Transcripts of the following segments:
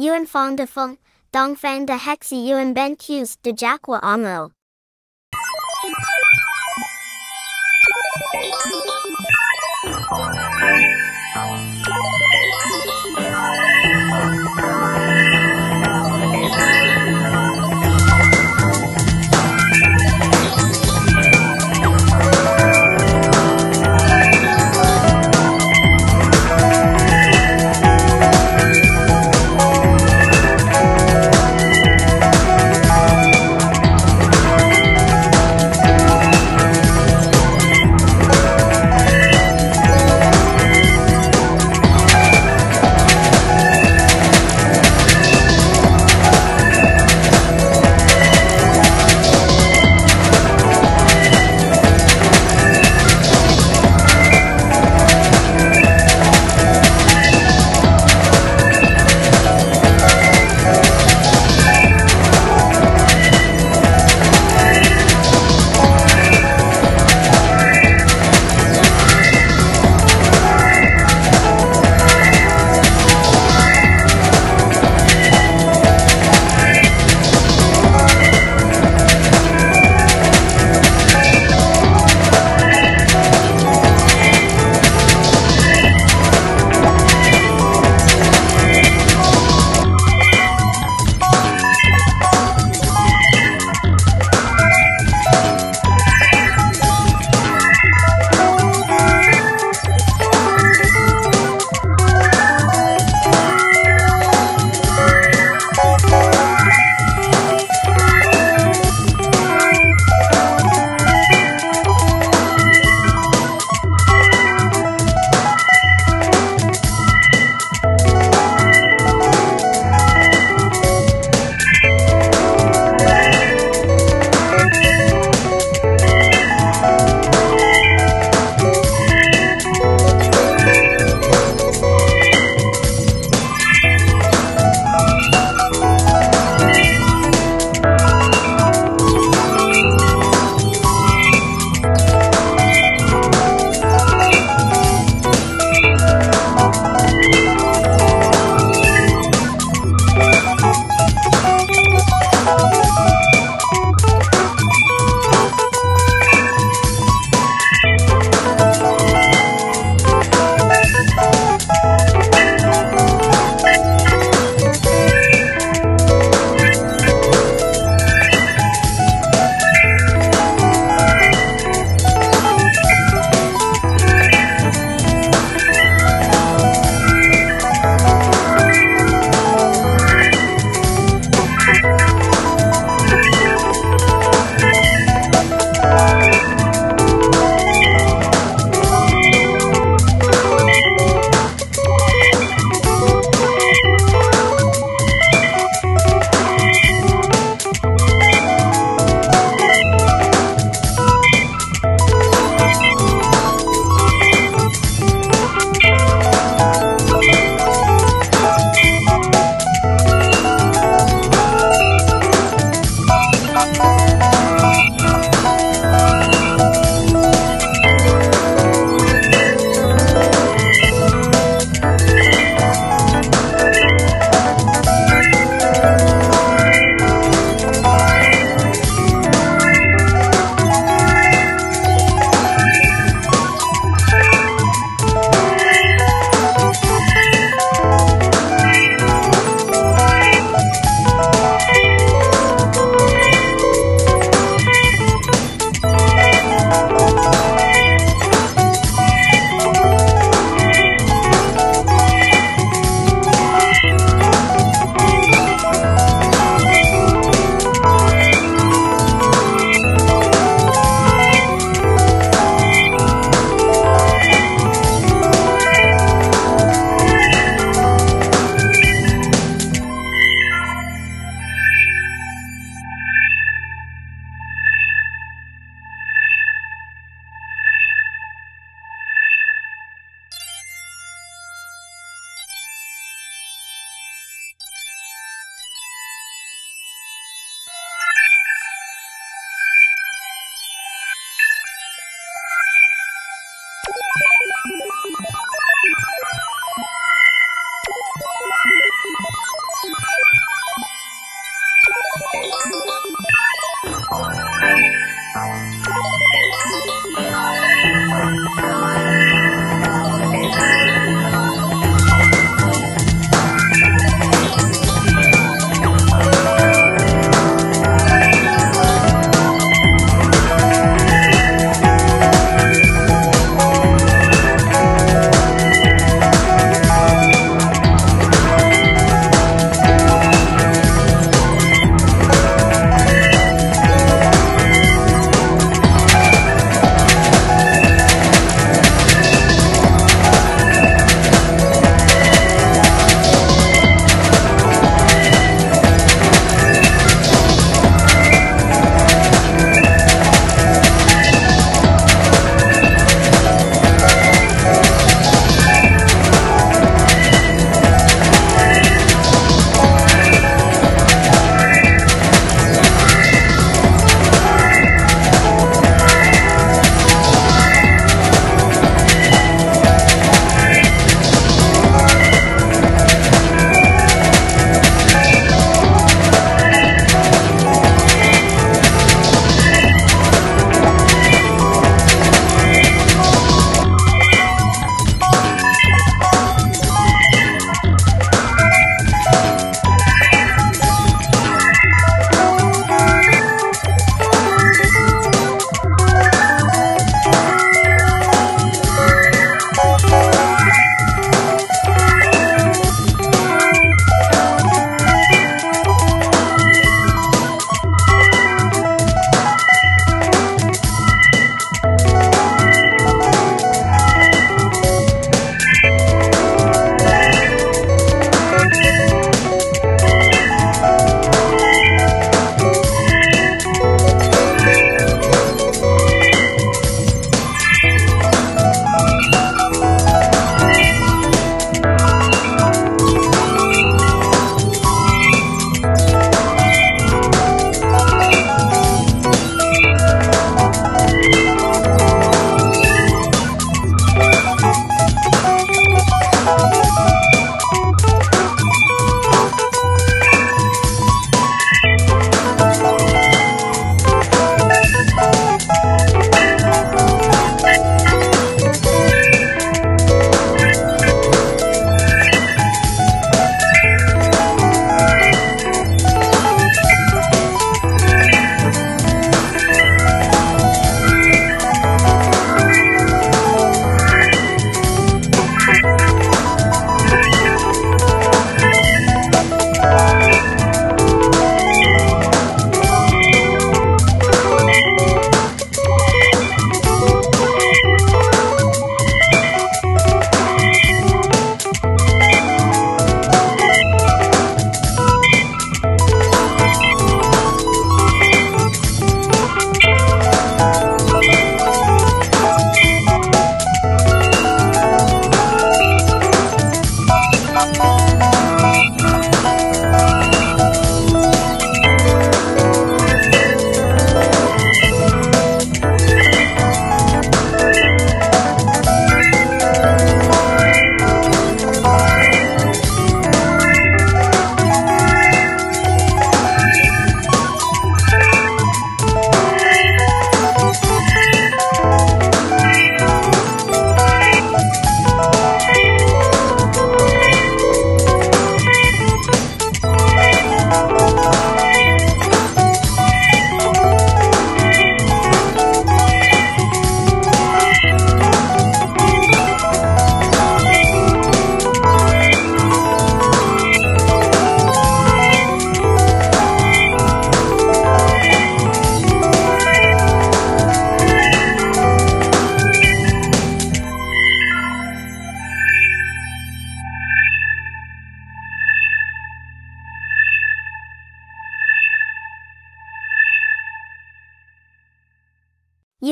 Yuan Fong de Feng, Dong Fang de Hexi Yuan Ben Qs de Jackwa Onlo. Thank.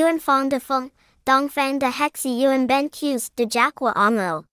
Yuan Fong de Fong, Dong Fang de Hexi Yuan Ben Qs de Jacqua Amo.